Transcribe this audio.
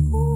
Ooh.